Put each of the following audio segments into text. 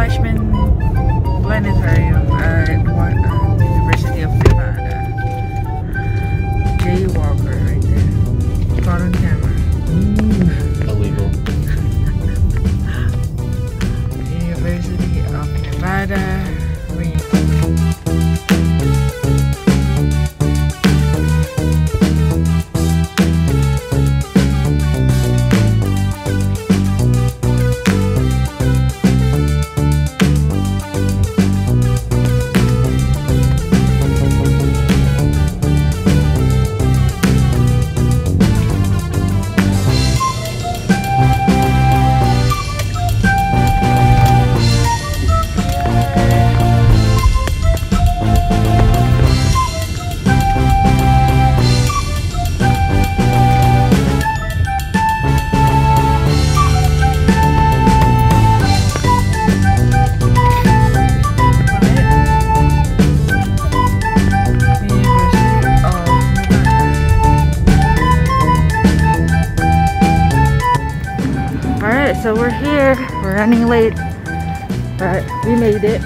Fleischmann Planetarium at So we're here. We're running late, but we made it.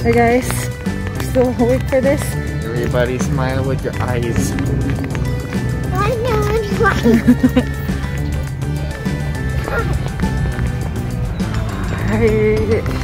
Hey guys, still awake for this? Everybody smile with your eyes. I know. Alright.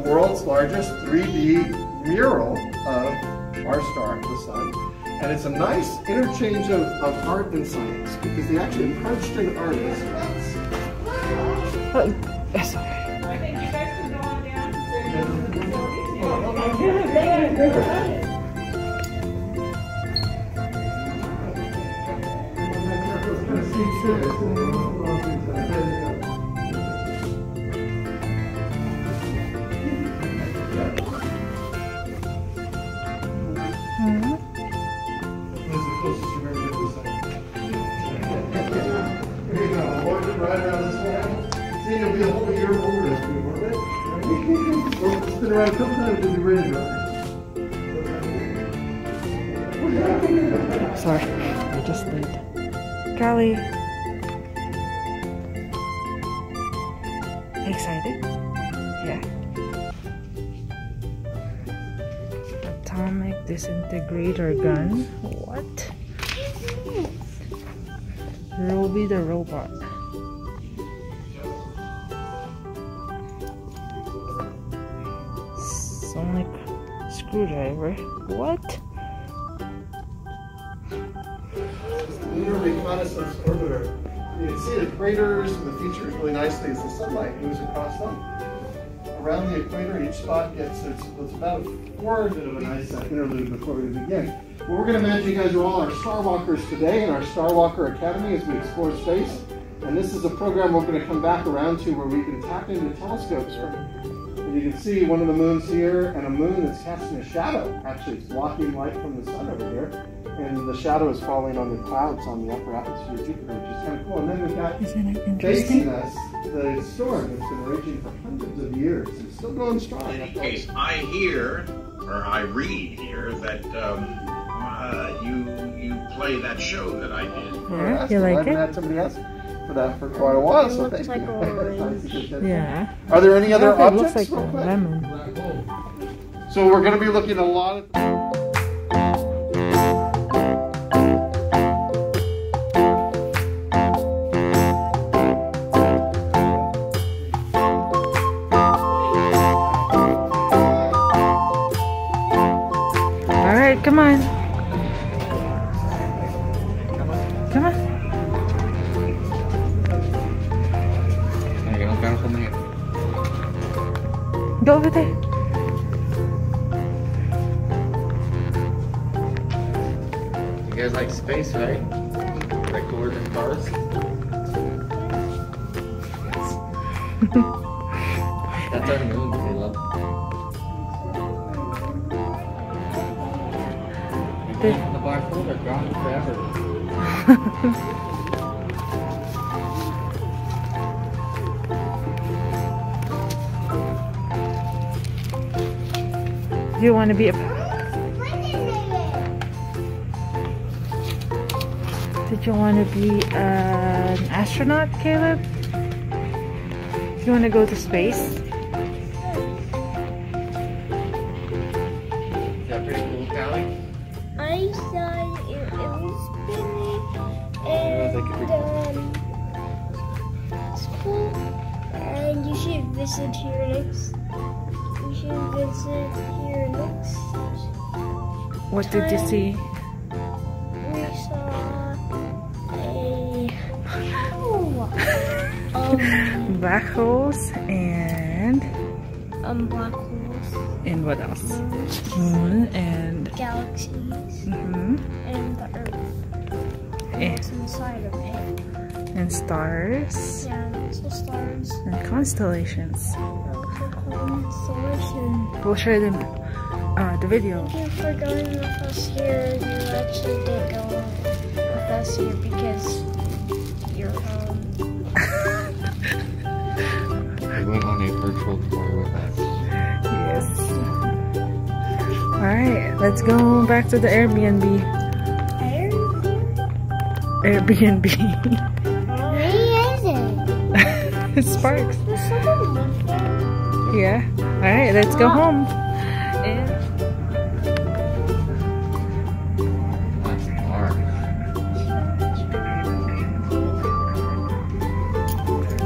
World's largest 3D mural of our star, the sun. And it's a nice interchange of, of art and science because they actually approached an artist. Oh, sorry. Mhm. Well, spin around a couple times. Sorry, I just did. Callie. Excited? Yeah. Atomic disintegrator gun. What? Robby the robot. Screwdriver. What? lunar reconnaissance orbiter. You can see the craters and the features really nicely as the sunlight moves across them. Around the equator, each spot gets it's, it's about four bit of a nice interlude before we begin. Well, we're going to imagine you guys are all our Star Walkers today in our Star Walker Academy as we explore space. And this is a program we're going to come back around to where we can tap into telescopes and you can see one of the moons here and a moon that's casting a shadow. Actually, it's blocking light from the sun over here. And the shadow is falling on the clouds on the upper atmosphere of Jupiter, which is kind of cool. And then we've got Isn't facing us the storm that's been raging for hundreds of years It's still going strong. In any case, I hear, or I read here, that um, uh, you you play that show that I did. Yeah, you like it? had somebody else for that for quite a while, It so looks thank like you. orange. Nice to get that. Yeah. Are there any other it looks objects? like a lemon. So we're going to be looking a lot of. Go over there. You guys like space, right? Like than cars? That's our moon, Caleb. The- The black hole are gone forever. you want to be a Did you want to be uh, an astronaut, Caleb? You want to go to space? Visit here next. You should visit here next. What did you see? We saw a um, Black holes and um black holes. And what else? Moon and Galaxies Mm -hmm. and the Earth. eh, It's inside of it. And stars Yeah, it's the stars. and constellations. Also constellation. We'll show them uh, the video. Thank you for going with us here. You actually did go with us here because you're home. We went on a virtual tour with us. Yes. All right, let's go back to the Airbnb. Airbnb. Where is it? Sparks. There's someone live there. Yeah. All right, let's go home. And That's dark.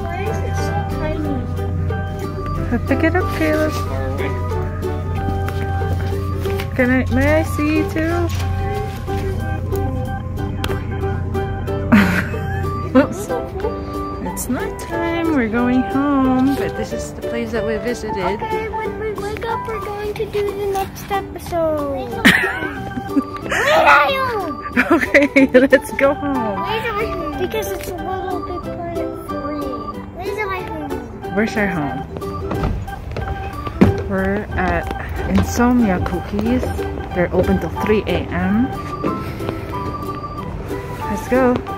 Why is it so tiny? pick it up, Caleb. Can I? May I see you too? It's not time. We're going home, but this is the place that we visited. Okay, when we wake up, we're going to do the next episode. Where are you? Okay, let's go home. Because it's a little big planet three. Where's my home? Where's our home? We're at Insomnia Cookies. They're open till 3 a.m. Let's go.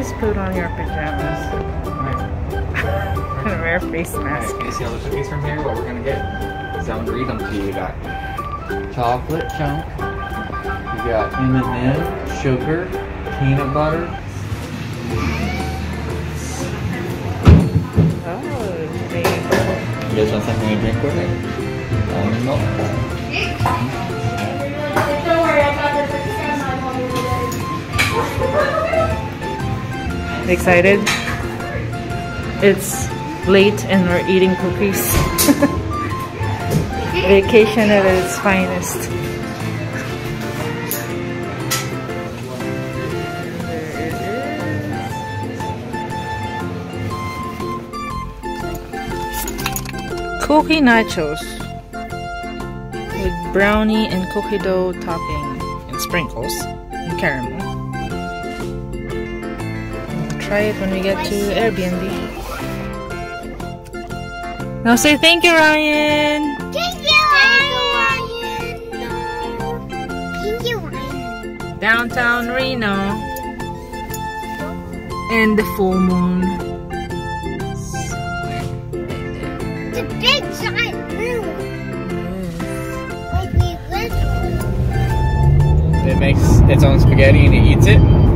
Please put on your pajamas and wear a face mask. Alright, can you see all the cookies from here? What we're gonna get? So I'm gonna read them to you. You got chocolate chunk. You got M&M, sugar, peanut butter. Oh, there you. Guys want something to drink with it? Almond milk. Excited? It's late and we're eating cookies. Vacation at its finest. Cookie nachos with brownie and cookie dough topping and sprinkles and caramel. We'll try it when we get to Airbnb. Now say thank you, Ryan. Thank you, Ryan. Thank you, Ryan. Downtown Reno. And the full moon. The big giant moon. Like we live. It makes its own spaghetti and it eats it.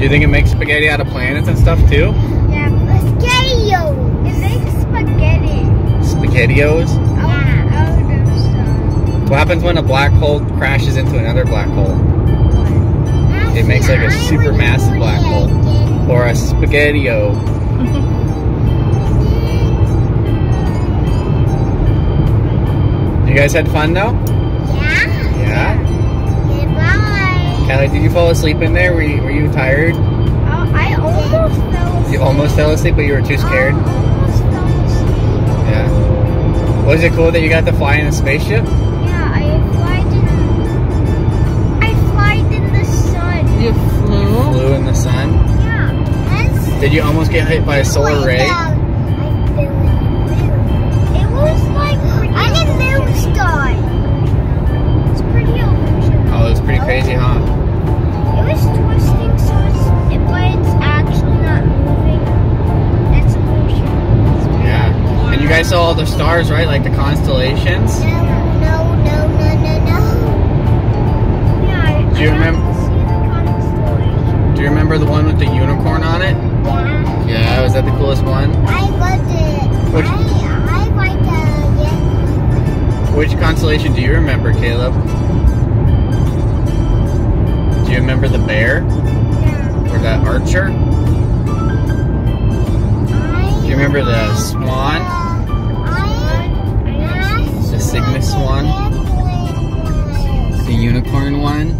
Do you think it makes spaghetti out of planets and stuff too? Yeah, spaghetti. It makes spaghetti. Spaghettios? Yeah, out of stuff. What happens when a black hole crashes into another black hole? It makes like a super massive black hole. Or a spaghettio. You guys had fun though? Goodbye. Kelly, did you fall asleep in there? Were you, were you tired? Oh, I almost fell asleep. You almost fell asleep, but you were too scared? I almost fell asleep. Yeah. Was it cool that you got to fly in a spaceship? Yeah, I flied in. I flied in the sun. You flew? Flew in the sun? Yeah. That's Did you almost get hit by a solar ray? Uh, right? Like the constellations? No, no, no, no, no, no. Yeah. I, Do you I got remember- to see the constellation. Do you remember the one with the unicorn on it? Yeah. Yeah, was that the coolest one? I loved it. Which- I, I liked the uh, yeah. Which constellation do you remember, Caleb? Do you remember the bear? yeah. Or that archer? Do you remember the swan? I, swan? One.